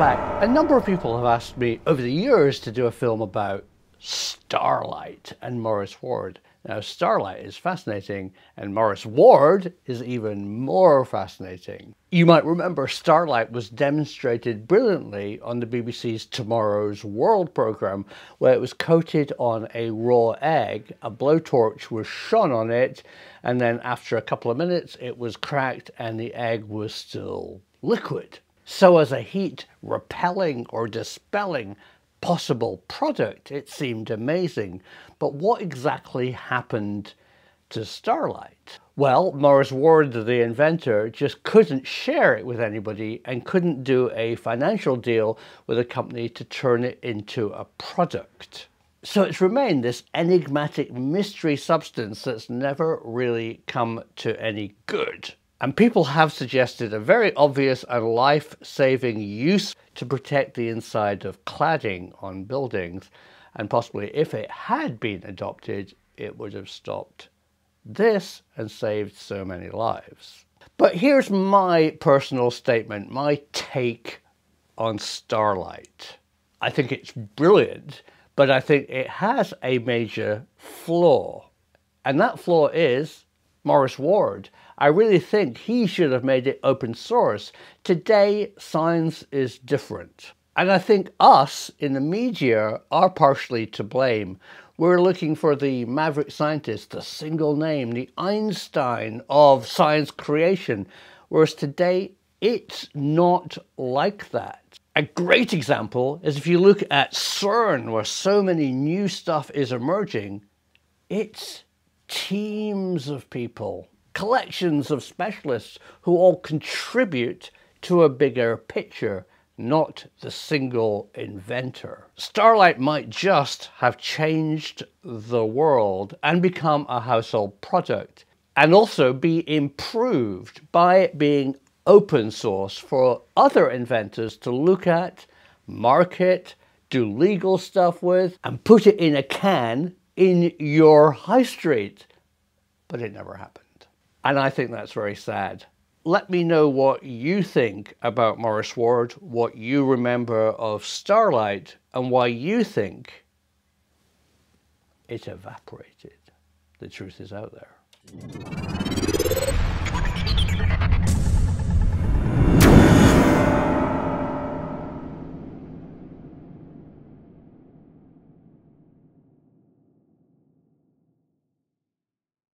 A number of people have asked me over the years to do a film about Starlite and Maurice Ward. Now, Starlite is fascinating, and Maurice Ward is even more fascinating. You might remember Starlite was demonstrated brilliantly on the BBC's Tomorrow's World programme, where it was coated on a raw egg, a blowtorch was shone on it, and then after a couple of minutes, it was cracked and the egg was still liquid. So, as a heat repelling or dispelling possible product, it seemed amazing. But what exactly happened to Starlite? Well, Maurice Ward, the inventor, just couldn't share it with anybody and couldn't do a financial deal with a company to turn it into a product. So it's remained this enigmatic mystery substance that's never really come to any good. And people have suggested a very obvious and life saving use to protect the inside of cladding on buildings. And possibly, if it had been adopted, it would have stopped this and saved so many lives. But here's my personal statement, my take on Starlite. I think it's brilliant, but I think it has a major flaw. And that flaw is Maurice Ward. I really think he should have made it open source. Today, science is different. And I think us in the media are partially to blame. We're looking for the maverick scientist, the single name, the Einstein of science creation. Whereas today, it's not like that. A great example is if you look at CERN, where so many new stuff is emerging, it's teams of people, collections of specialists who all contribute to a bigger picture, not the single inventor. Starlite might just have changed the world and become a household product, and also be improved by being open source for other inventors to look at, market, do legal stuff with, and put it in a can in your high street. But it never happened. And I think that's very sad. Let me know what you think about Maurice Ward, what you remember of Starlite, and why you think it evaporated. The truth is out there.